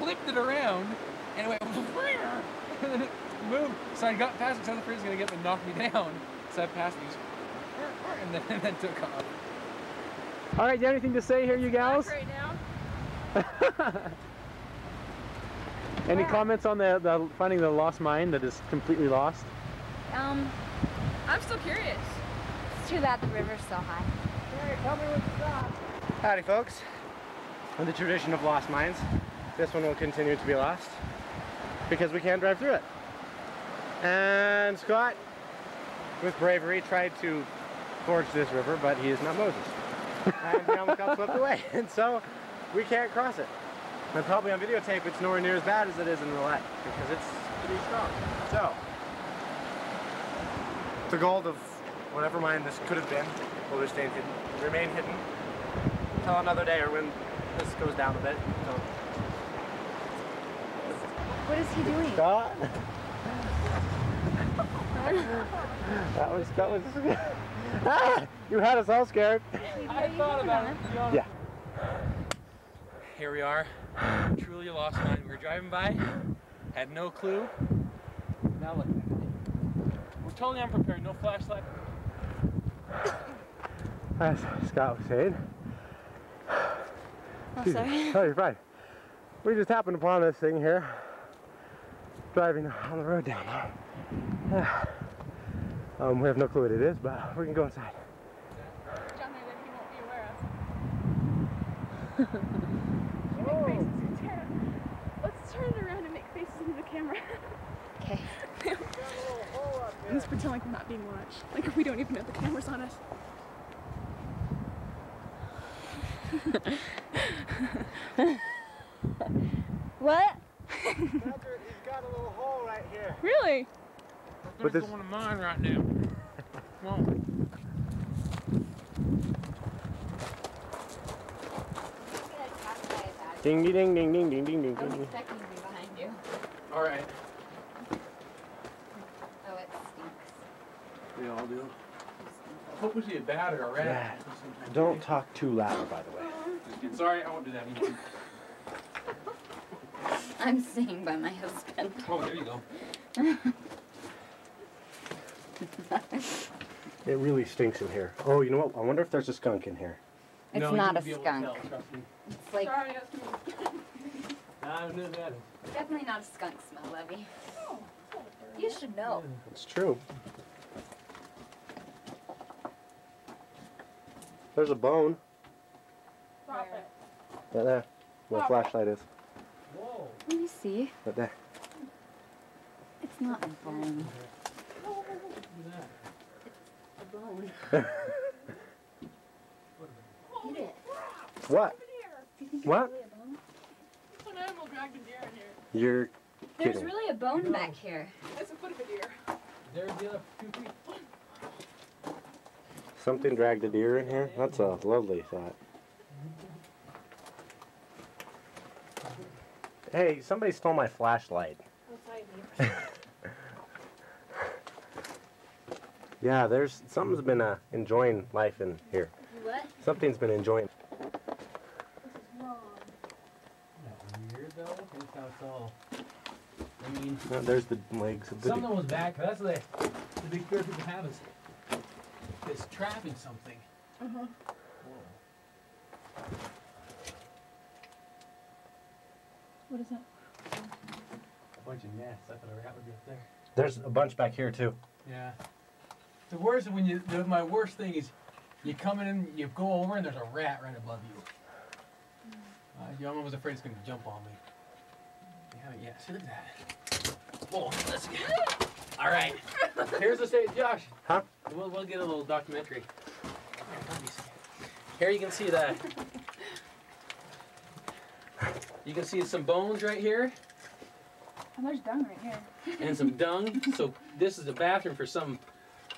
flipped it around, and it went and then it moved. So I got past it, so I was afraid it was gonna get up and knock me down. So I passed it, and then, and then took off. All right, do you have anything to say here, you gals? Right now. Any comments on the, the finding the lost mine that is completely lost? Um, I'm still curious. it's too bad the river's so high. Howdy folks. In the tradition of lost mines, this one will continue to be lost because we can't drive through it. And Scott, with bravery, tried to forge this river, but he is not Moses. and he almost got swept away, and so we can't cross it. And probably on videotape it's nowhere near as bad as it is in real life because it's pretty strong. So, the gold of whatever mine this could have been will remain hidden, remain hidden until another day or when this goes down a bit. So, What is he doing? Scott. that was that was. ah, you had us all scared. I thought about it. Yeah. Here we are, truly a lost mine. We were driving by, had no clue. Now look. We're totally unprepared, no flashlight. As Scott was saying. Oh, sorry. Oh, you're fine. We just happened upon this thing here, driving on the road down there. Um, we have no clue what it is, but we can go inside. Down there that he won't be aware of. You make faces into camera. Let's turn it around and make faces into the camera. Okay. Let's pretend like we're not being watched. Like we don't even know the camera's on us. What? He's got a little hole right here. Really? But this- one of mine right now. Come on. Ding ding ding ding ding ding ding I was ding. expecting to be behind you. All right. Oh, it stinks. We all do. Hope we see a bat or a rat. Don't talk too loud, by the way. Sorry, I won't do that. either. I'm staying by my husband. Oh, there you go. It really stinks in here. Oh, you know what? I wonder if there's a skunk in here. It's No, not a won't be able to skunk. tell. It's like Sorry, that's me. Nah, I definitely not a skunk smell, Levy. Oh, you should know. It's true. There's a bone. Drop it. Right there. Where the flashlight is. Whoa. See. Right there. It's not a bone. Look at that. A bone. Eat it. What? Do you What? it's really a bone? An animal dragged a deer in here. You're There's really a bone back here. That's a foot of a deer. There's the other two feet. Something dragged a deer in here? That's a lovely thought. Hey, somebody stole my flashlight. Yeah, there's something's been uh, enjoying life in here. What? Something's been enjoying. Weird though. Here's how it's all. I mean, Uh, there's the legs of the something was back. That's the the big fear people have is is trapping something. Uh-huh. Whoa. What is that? A bunch of nests. I thought a rat would be up there. There's a bunch back here too. Yeah. The worst when you. The, my worst thing is, you come in, and you go over, and there's a rat right above you. Uh, your mom was afraid it's gonna jump on me. You haven't yet. See, look at that. Whoa, let's get. All right. Here's the state, Josh. Huh? We'll, we'll get a little documentary. Let me see. Here you can see that. You can see some bones right here And there's dung right here. and some dung. So this is a bathroom for some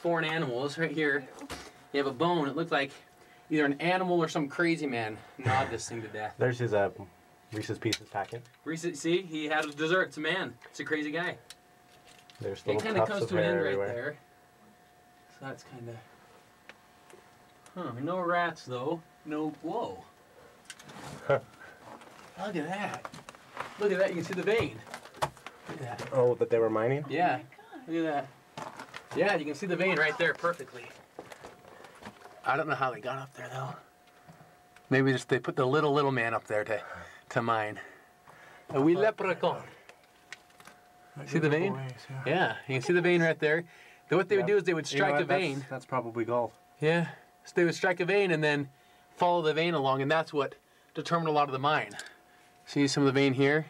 foreign animals right here. You have a bone. It looked like either an animal or some crazy man gnawed this thing to death. There's his uh, Reese's Pieces packet. Recent, see, he had a dessert. It's a man. It's a crazy guy. There's It little kind of tufts comes to an hair end right everywhere. there. So that's kind of. Huh. No rats though. No. Whoa. Huh. Look at that. Look at that. You can see the vein. Look at that. Oh, that they were mining? Yeah. Oh Look at that. Yeah, you can see the vein right there perfectly. I don't know how they got up there though. Maybe just they put the little little man up there to to mine. A wee leprechaun. See the vein? Yeah, you can see the vein right there. Then what they would do is they would You know strike what? a That's- vein. That's, probably gold. Yeah. So they would strike a vein and then follow the vein along, and that's what determined a lot of the mine. See some of the vein here?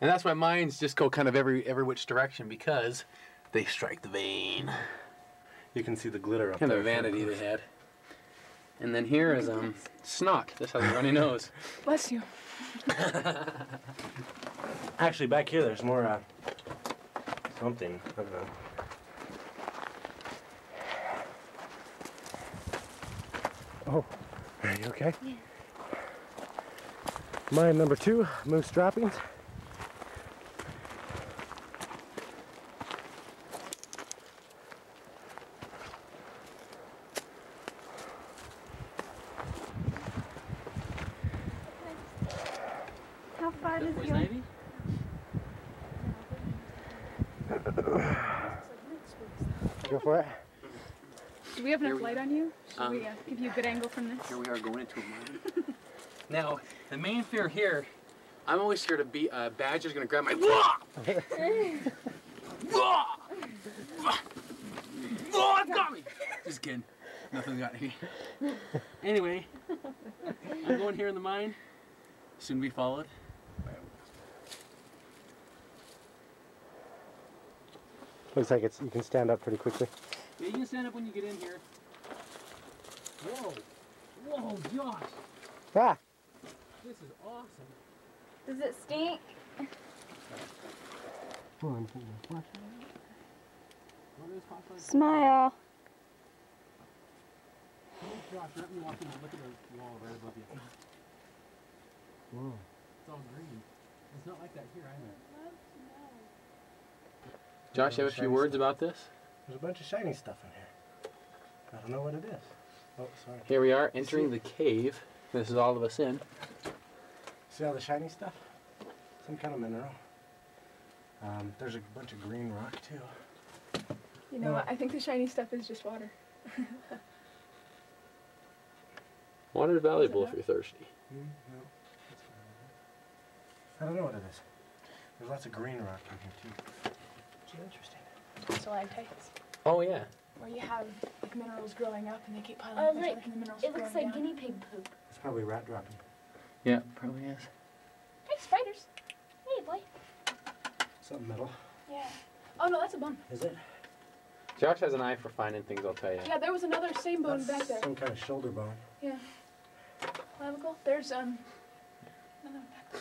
And that's why mines just go kind of every every which direction because they strike the vein. You can see the glitter up Kind there. of vanity they had. And then here is um snot. This has a runny nose. Bless you. Actually, back here, there's more, uh, something. I don't know. Oh, are you okay? Yeah. Mine number two, moose droppings. How far does your Go for it. Do we have enough we light on you? Should Um, we uh, give you a good angle from this? Here we are going into a mine. Now, the main fear here, I'm always scared of be a badger's gonna grab my. Wah! Wah! Oh, it got me! Just kidding. Nothing got me. Anyway, I'm going here in the mine. Soon be followed. Looks like it's you can stand up pretty quickly. Yeah, you can stand up when you get in here. Whoa! Whoa, Josh! Ah! This is awesome. Does it stink? Smile. Josh, let me walk in. Look at the wall right above you. Whoa. It's all green. It's not like that here either. Josh, you have a few words stuff. about this? There's a bunch of shiny stuff in here. I don't know what it is. Oh, sorry. Here we are entering the cave. This is all of us in. See all the shiny stuff? Some kind of mineral. Um, there's a bunch of green rock too. You know what? I think the shiny stuff is just water. Water is valuable if you're thirsty. Mm, no, that's not it. I don't know what it is. There's lots of green rock in here too. Which is interesting. Stalactites. Oh yeah. Where you have like minerals growing up and they keep piling Oh, up each look, the minerals It looks like down. guinea pig poop. It's probably rat dropping. Yeah, probably is. Hey, spiders. Hey, boy. Something metal. Yeah. Oh no, that's a bone. Is it? Josh has an eye for finding things, I'll tell you. Yeah, there was another same bone That's back there. some kind of shoulder bone. Yeah. Clavicle. There's um. Another one back there.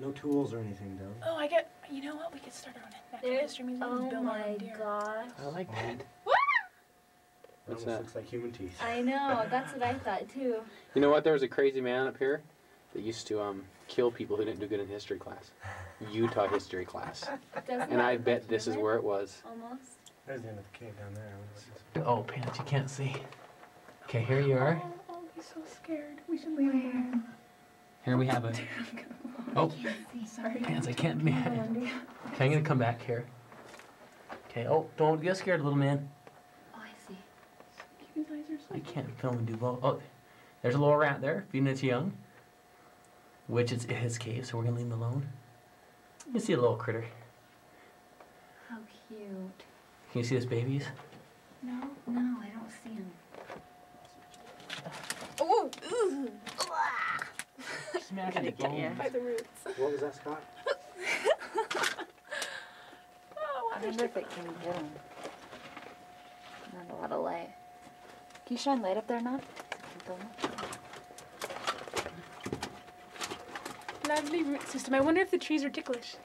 No tools or anything though. Oh, I get. You know what? We could start our own natural There's, history museum. and oh build our my own deer. gosh. I like that. It What's that? looks like human teeth. I know, that's what I thought too. You know what? There was a crazy man up here that used to um kill people who didn't do good in history class. Utah history class. Doesn't And I bet this is where it was. Almost. There's the end of the cave down there. I wonder what this is. Oh, pants, you can't see. Okay, here you are. Oh, oh, he's so scared. We should leave him Here we have it. Oh. Sorry. pants, I can't be. Okay, I'm gonna come back here. Okay, oh, don't get scared, little man. Oh, I eyes are so I can't film and do both. Oh, there's a little rat there, feeding its young. Which is his cave, so we're gonna leave him alone. You can see a little critter. How cute. Can you see his babies? No, no, I don't see him. Oh, ooh. Smash Gotta get bones. By the roots. What was that, Scott? Oh, I wonder if it can get him. Not a lot of light. Can you shine light up there, Nod? Lovely root system. I wonder if the trees are ticklish.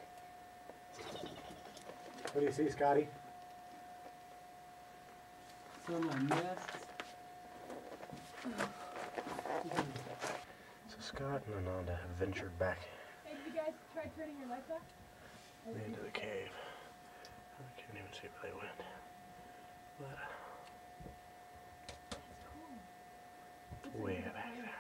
What do you see, Scotty? Some are nests. So Scott and Ananda have ventured back Hey, you guys try turning your lights off? into the cave. I can't even see where they went. But way back there.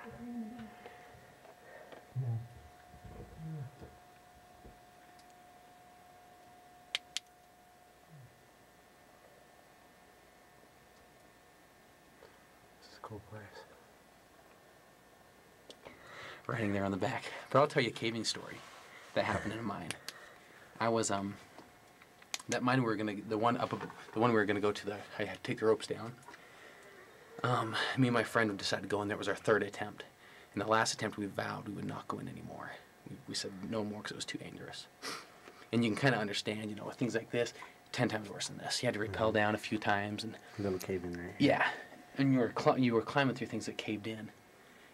Cool place. riding there on the back. But I'll tell you a caving story that happened in a mine. I was um that mine we were gonna the one up the one we were gonna go to the I had to take the ropes down. Um, me and my friend decided to go in there. It was our third attempt. And the last attempt we vowed we would not go in anymore. We, we said no more because it was too dangerous. And you can kind of understand, you know, with things like this, ten times worse than this. You had to rappel down a few times and a Little cave in there. yeah, and you were cl- you were climbing through things that caved in,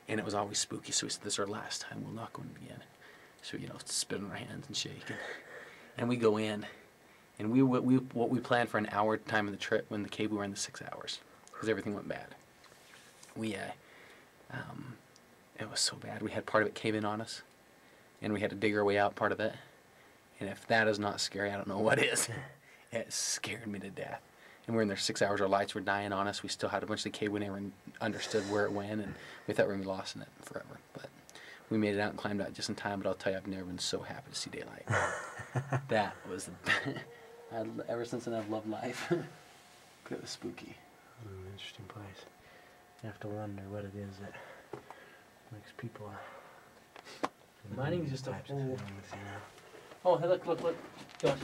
and it was always spooky. So we said, "This is our last time. We'll not go in again." So you know, spit on our hands and shake, and, and we go in, and we what we what we planned for an hour time of the trip when the cave we were in the six hours because everything went bad. We uh, um, it was so bad. We had part of it cave in on us, and we had to dig our way out part of it. And if that is not scary, I don't know what is. it scared me to death and we're in there six hours. Our lights were dying on us. We still had a bunch of the cave. We never understood where it went, and we thought we were gonna be lost in it forever. But we made it out and climbed out just in time. But I'll tell you, I've never been so happy to see daylight. that was the. I, ever since then, I've loved life. it was spooky. Mm, interesting place. You have to wonder what it is that makes people. Mining's just a whole- things, you know? Oh, hey, look, look, look, Josh.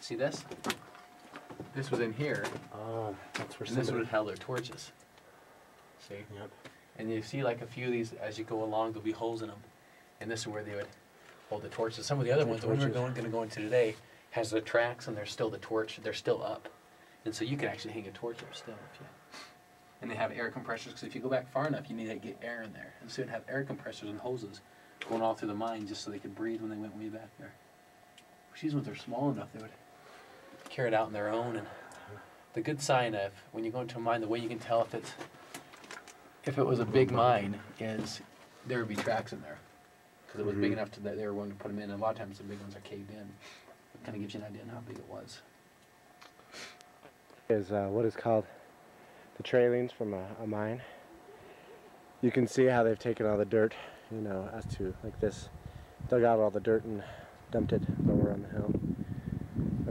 See this? This was in here, Oh, that's where and this would have held their torches. See? Yep. And you see like a few of these as you go along, there'll be holes in them, and this is where they would hold the torches. Some of the other The ones, the one we're going, going to go into today, has the tracks, and there's still the torch. They're still up, and so you can actually hang a torch there still if you. And they have air compressors because if you go back far enough, you need to get air in there, and so it'd have air compressors and hoses going all through the mine just so they could breathe when they went way back there. These ones are small enough they would carry it out on their own. And the good sign of when you go into a mine, the way you can tell if it's if it was a big mine is there would be tracks in there because it was big Mhm. enough to that they were willing to put them in. And a lot of times the big ones are caved in. It kind of gives you an idea on how big it was. is uh, what is called the trailings from a, a mine. You can see how they've taken all the dirt, you know, as to like this, dug out all the dirt and dumped it lower on the hill.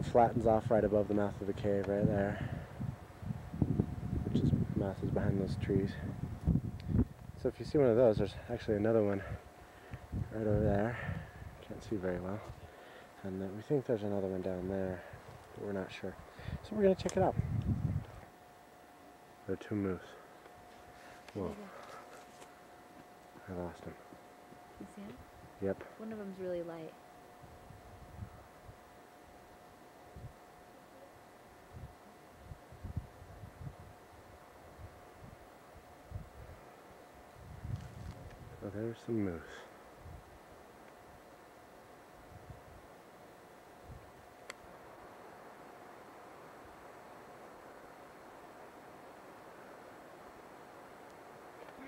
It flattens off right above the mouth of the cave, right there, which is mouth is behind those trees. So if you see one of those, there's actually another one right over there. Can't see very well, and uh, we think there's another one down there, but we're not sure. So we're gonna check it out. There are two moose. Whoa, I lost him. You see him? Yep. One of them's really light. Oh, there's some moose.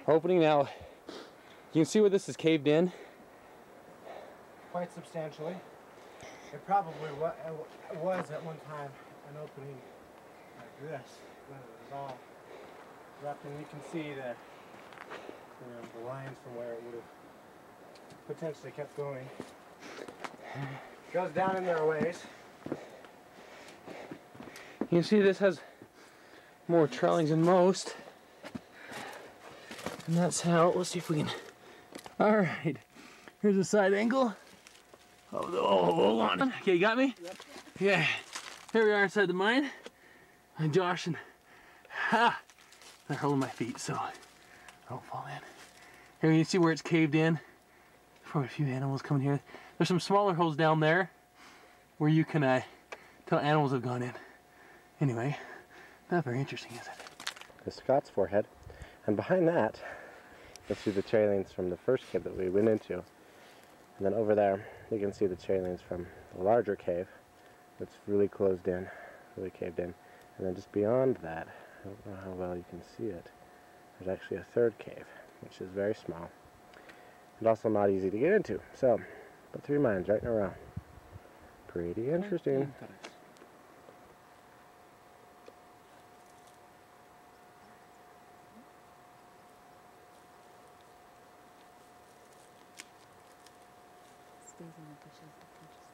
Opening now. You can see where this is caved in. Quite substantially. It probably was at one time an opening like this, but it was all wrapped, and you can see the the lines from where it would have potentially kept going. Goes down in there a ways. You can see this has more trailings than most. And that's how, let's see if we can. All right, here's a side angle. Oh, oh, hold on. Okay, you got me? Yep. Yeah, here we are inside the mine. And Josh and, ha, they're holding my feet so I don't fall in. Here you see where it's caved in. Probably a few animals coming here. There's some smaller holes down there where you can uh, tell animals have gone in. Anyway, not very interesting, is it? The Scott's forehead, and behind that, you'll see the trailings from the first cave that we went into. And then over there, you can see the trailings from the larger cave that's really closed in, really caved in. And then just beyond that, I don't know how well you can see it, there's actually a third cave, which is very small and also not easy to get into. So, but three mines right in a row. Pretty interesting. Stays in the bushes. that touches.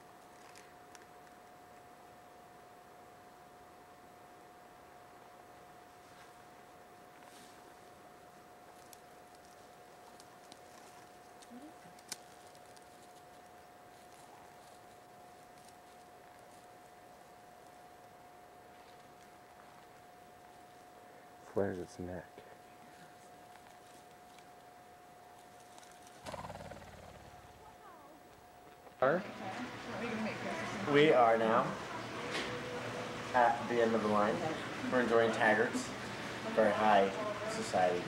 Where's its neck? Are? We are now at the end of the line. We're enjoying Taggart's. Very high society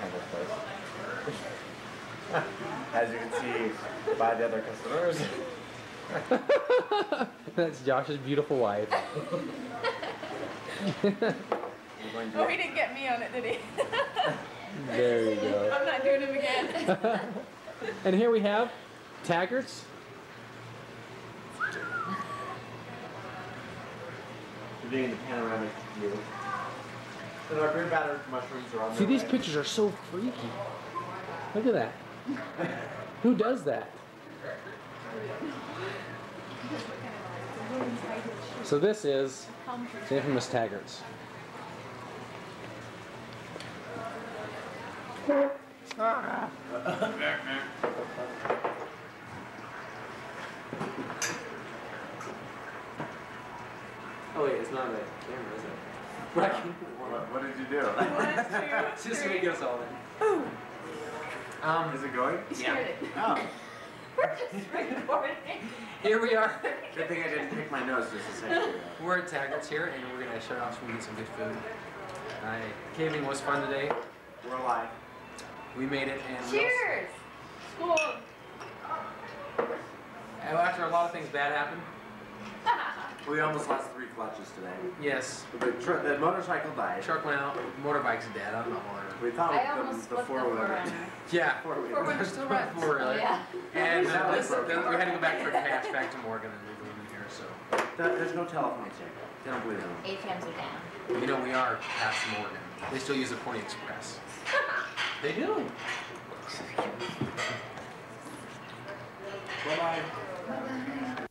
kind of place. As you can see by the other customers. That's Josh's beautiful wife. We're going to Oh, he didn't get me on it, did he? There you go. I'm not doing him again. And here we have Taggart's. We're doing the panoramic view. And our beer battered mushrooms are on See, these way. pictures are so freaky. Look at that. Who does that? So this is the infamous Taggart's. Oh wait, it's not a camera, is it? Right. What, what did you do? It's just make us all in. Um, Is it going? You scared it. Oh. We're just recording. here we are. Good thing I didn't pick my nose just a second ago. We're at Taggart's here, and we're gonna shut off so we can get some good food. Uh, caving was fun today. We're live. We made it, and Cheers. School. and after a lot of things bad happened. We almost lost three clutches today. Yes, The, tr- the motorcycle died. truck went out. Motorbike's dead. I don't know why. We thought I the, almost the the four wheeler. Yeah. Four wheeler. Forerunner still runs. Four Oh, wheeler. yeah. And uh, this, broken. then we had to go back for cash back to Morgan, and we're leaving here. So Th- There's no telephones here. They don't believe in them. ATMs are down. you know we are past Morgan. They still use the Pony Express. They do. Bye bye.